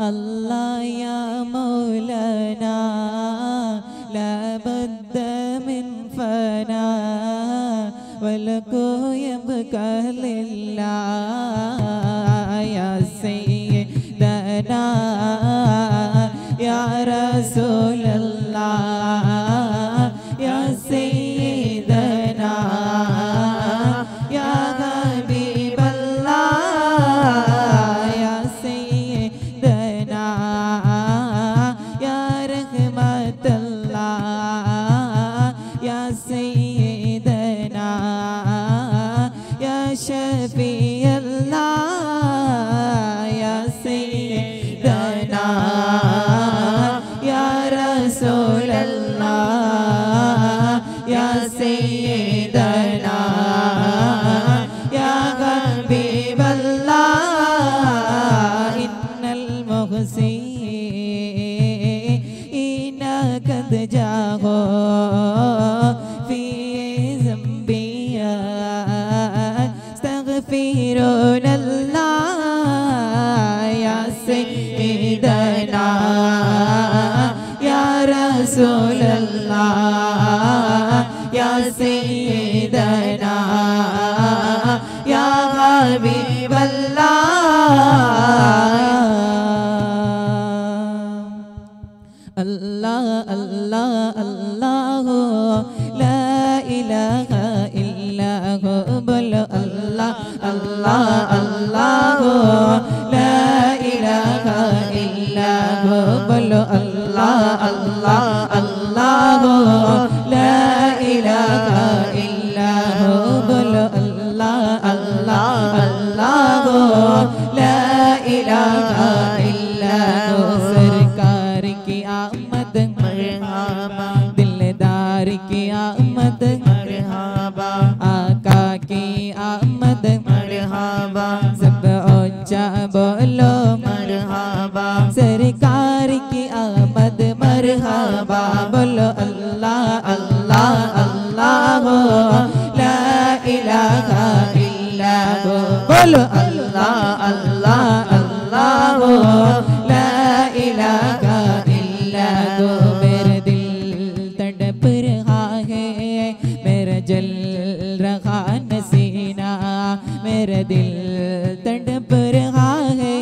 الله يا مولانا لابد من فناء والكو يبقى لله يا سيدنا يا رسول استغفرون الله يا سيدنا يا رسول الله يا سيدنا يا حبيب الله. الله الله الله لا إله إلا هو بل الله. الله الله لا إله إلا هو بل الله الله الله لا إله बोलो अल्लाह अल्लाह अल्लाह हो ला इलाहा इल्ला हो मेरे दिल तड़प रहा है मेरा जल रहा नसीना मेरा दिल तड़प रहा है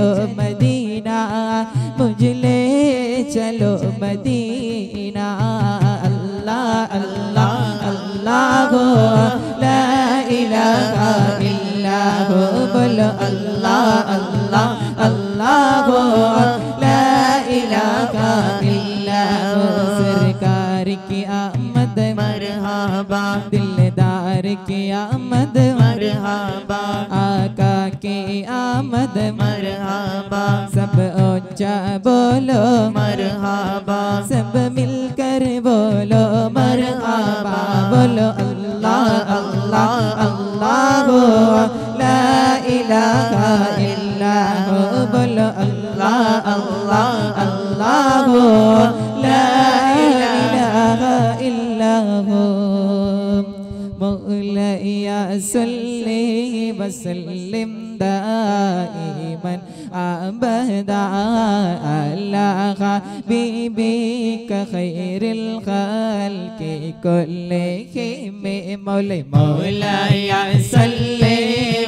चलो मदीना मुझले चलो मदीना। अल्लाह अल्लाह अल्लाह हो ला इलाहा इल्ला हो बोलो अल्लाह अल्लाह अल्लाह हो ला इलाहा इल्ला हो। सरकार की आमद मरहबा दिलदार की आमद की आमद मरहबा सब ऊंचा बोलो मरहबा सब मिलकर बोलो मरहबा बोलो अल्लाह अल्लाह अल्लाह हो ला इलाहा इल्ला हो बोलो अल्लाह अल्लाह अल्लाह हो مولاي صل وسلم دائما. أبدا على حبيبك خير الخلق كلهم. مولاي مولاي صل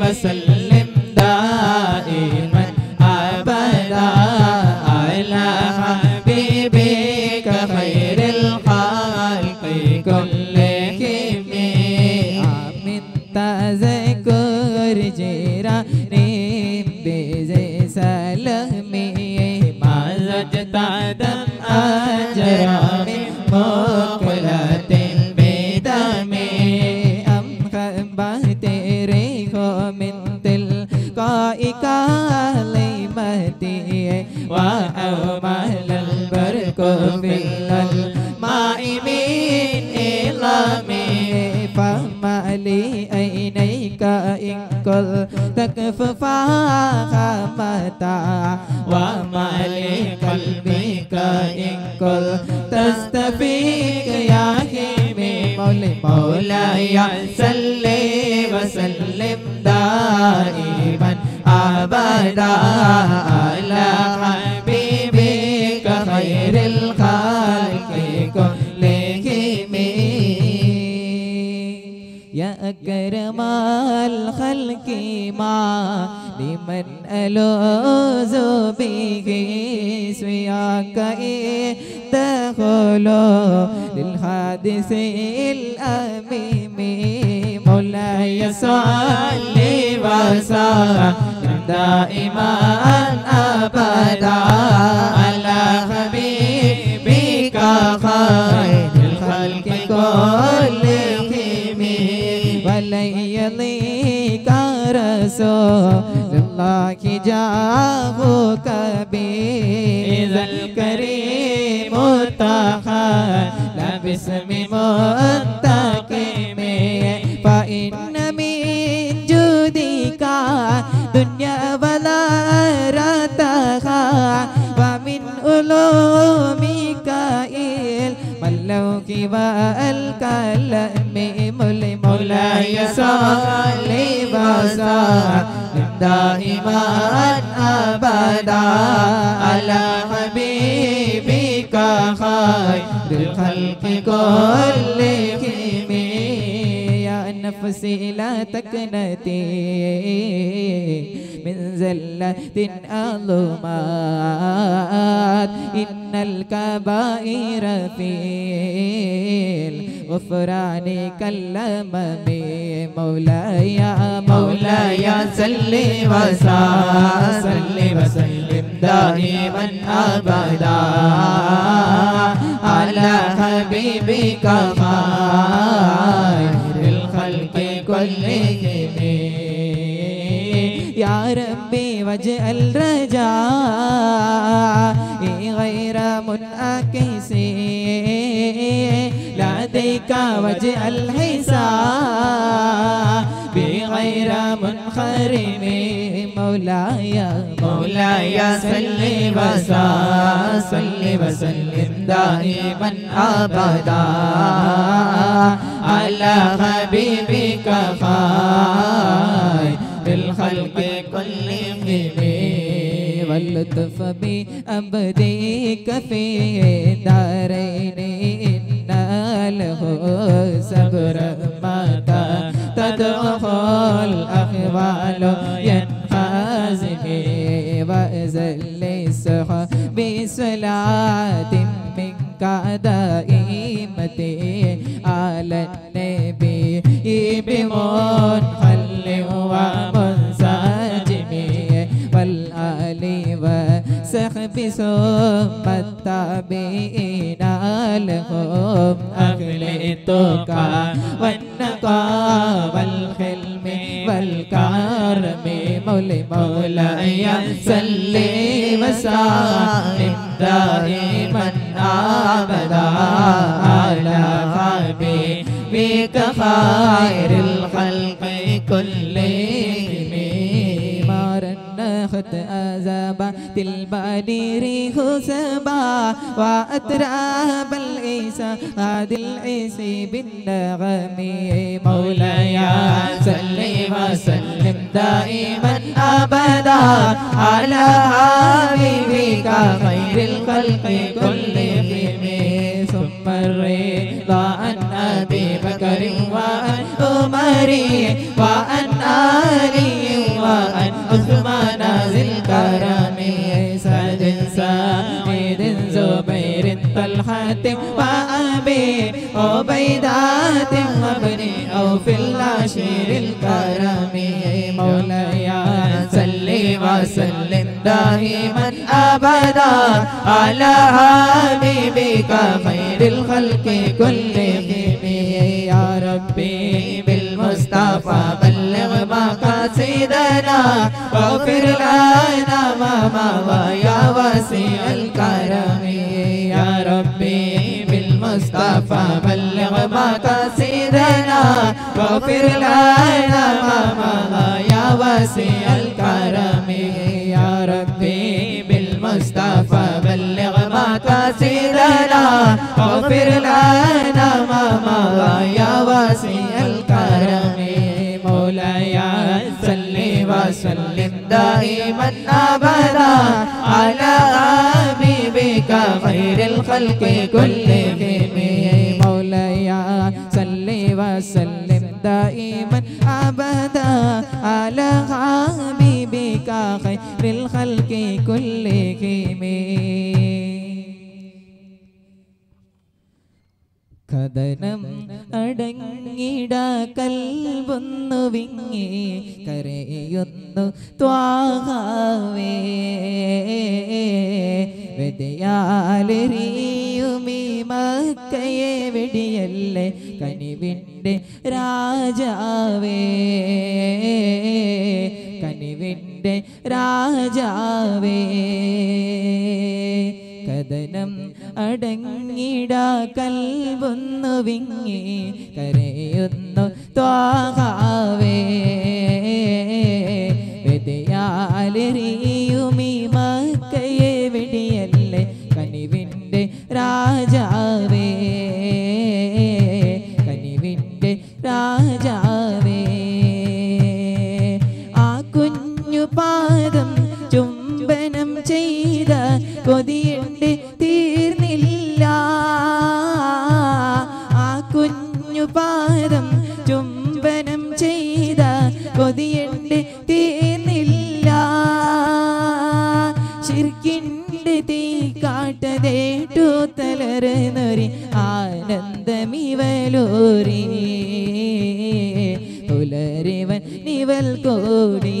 وسلم دائما. أبدا تلقاء كلمتي وأمل البرق في الماء من إلامي فما لي عينيك إن قلت تكف فخامتا وما لقلبك إن كنت تستفيق يا حمي مولي مولاي صل وسلم دائما أبدا على حبيبك خير الخلق كلهم يا أكرم الخلق ما لمن ألوذ به سوياك تدخل للحادث الأميم مولاي صل وسلم دائما أبدا على حبيبك خير الخلق كلهم ولن يضيق رسول الله جاهك بإذا الكريم تخلى باسم منتقم اللوح والكلام مولي مولاي صل وسلم دائما أبدا على حبيبك خير. الخلق كلهم يا نفسي لا تكنتي من زلة أظلمات. إن الكبائر في الغفران كالأمم مولاي مولاي صل وسلم. وسلم دائما أبدا. على حبيبك خير الخلق كلهم. يا ربي واجعل رجائي غير منعكس لديك واجعل حسابي غير منخرم. مولاي مولاي صل وسلم. وسلم دائما أبدا. على حبيبك خير الخلق كلهم واللطف بأبديك في دارين إن له صبر متى تدخل الأحوال ينحازم وأزل الصحب بصلاة منك دائمة على النبي بمنخل ثم التابعين لهم أهل التقى والنقى والحلم والكرم. مولي مولاي صل وسلم دائما أبدا على حبيبك خير الخلق كلهم. مارنخت أزابا البدير حسبا وأتراب العيسى هذه العيسى بالنغم مولاي صل وسلم دائما أبدا على حبيبك خير الخلق كلهم ثم الرضا أبي بكر وعن عمر وعن علي عبيدات وابن أوف العشير الكرم مولاي صل وسلم دائما أبدا على حبيبك خير الخلق كلهم. يا ربي بالمصطفى بلغ مقاصدنا واغفر لنا ما مضى يا واسع الكرم. يا ربي بالمصطفى بلغ واغفر لنا ما يا واسع الكرم يا ربي بالمصطفى بلغ مقاصدنا واغفر لنا ما مضى يا واسع الكرم مولاي صل وسلم دائما ابدا على حبيبك خير الخلق كلهم مولاي صل وسلم دائما ابدا على حبيبك خير الخلق كلهم കഥനം അടങ്ങിട കൽവൊന്നു വിങ്ങി കരയൊന്നു ത്വാഹാവേ വെതയാലെറിയുമീ മക്കയെ വെടിയല്ലേ കനിവിന്റെ രാജാവേ. കനിവിന്റെ രാജാവേ. കഥനം അടങ്ങിടാ കൽവൊന്നു വിങ്ങി കരയുന്നു ത്വാഹാവേ. വെതയാലെറിയുമീ ആനന്ദമിവലോരി പുലരിവൻ നിവൽ കോടി.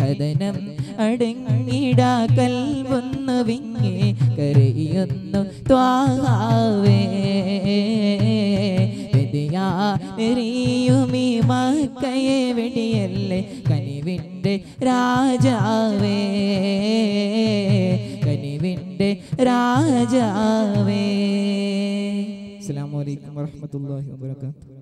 കഥനം അടങ്ങിടാ കൽവൊന്നു വിങ്ങി കരയുന്നു ത്വാഹാവേ. എറിയുമീ മക്കയെ വെടിയല്ലേ കനിവിന്റെ രാജാവേ. കനിവിന്റെ രാജാവേ. അസ്സാം വലൈക്കും വാഹമത്തല്ലാഹി വാബർക്കാത്തു